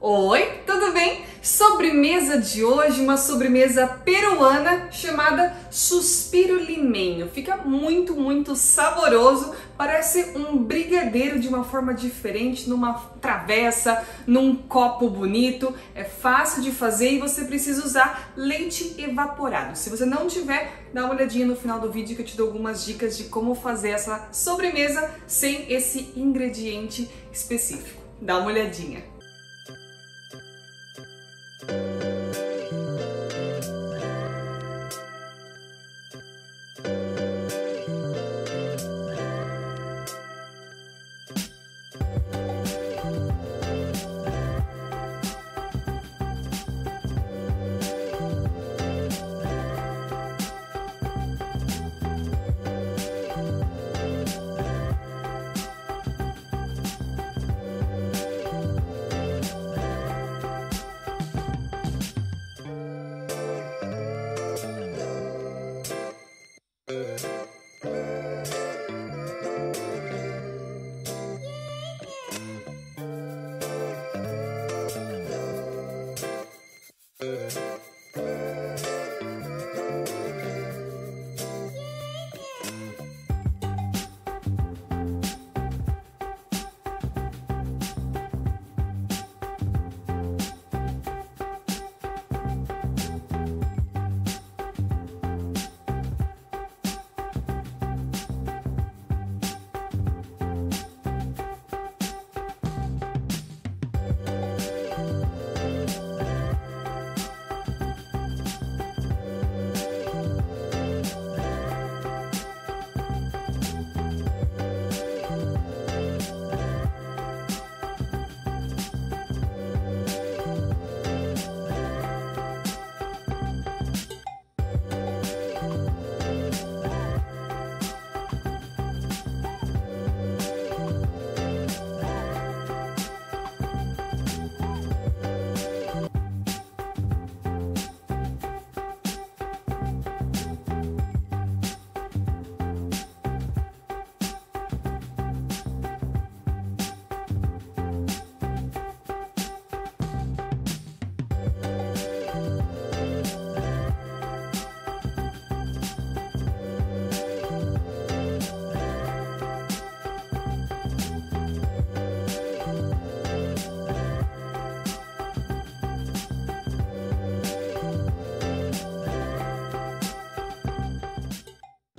Oi, tudo bem? Sobremesa de hoje, uma sobremesa peruana chamada suspiro limenho. Fica muito, muito saboroso, parece um brigadeiro de uma forma diferente, numa travessa, num copo bonito. É fácil de fazer e você precisa usar leite evaporado. Se você não tiver, dá uma olhadinha no final do vídeo que eu te dou algumas dicas de como fazer essa sobremesa sem esse ingrediente específico. Dá uma olhadinha.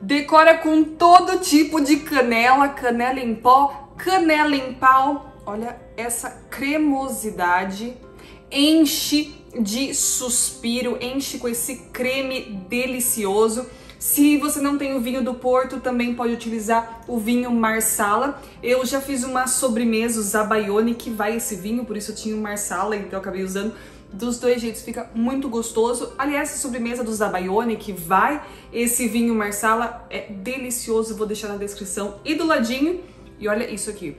Decora com todo tipo de canela, canela em pó, canela em pau. Olha essa cremosidade. Enche de suspiro, enche com esse creme delicioso. Se você não tem o vinho do Porto, também pode utilizar o vinho Marsala. Eu já fiz uma sobremesa, o Zabaione, que vai esse vinho, por isso eu tinha o Marsala, então eu acabei usando dos dois jeitos, fica muito gostoso. Aliás, a sobremesa do Zabaione, que vai esse vinho Marsala, é delicioso. Vou deixar na descrição e do ladinho. E olha isso aqui.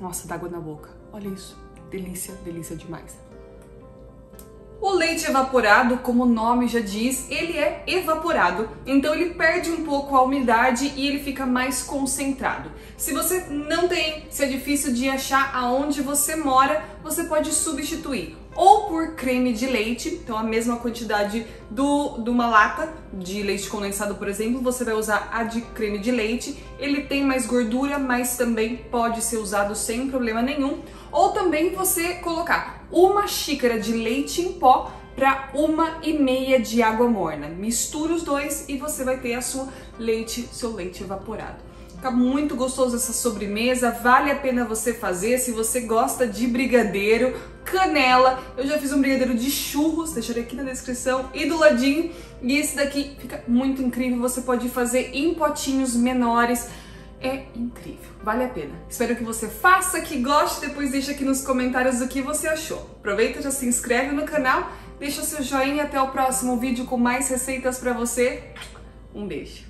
Nossa, dá água na boca. Olha isso. Delícia, delícia demais. O leite evaporado, como o nome já diz, ele é evaporado, então ele perde um pouco a umidade e ele fica mais concentrado. Se você não tem, se é difícil de achar aonde você mora, você pode substituir por creme de leite, então a mesma quantidade do, de uma lata de leite condensado, por exemplo, você vai usar a de creme de leite. Ele tem mais gordura, mas também pode ser usado sem problema nenhum. Ou também você colocar uma xícara de leite em pó para uma e meia de água morna. Mistura os dois e você vai ter a sua leite, seu leite evaporado. Fica muito gostoso essa sobremesa, vale a pena você fazer se você gosta de brigadeiro, canela. Eu já fiz um brigadeiro de churros, deixarei aqui na descrição e do ladinho. E esse daqui fica muito incrível, você pode fazer em potinhos menores. É incrível, vale a pena. Espero que você faça, que goste, depois deixa aqui nos comentários o que você achou. Aproveita, já se inscreve no canal, deixa seu joinha até o próximo vídeo com mais receitas para você. Um beijo.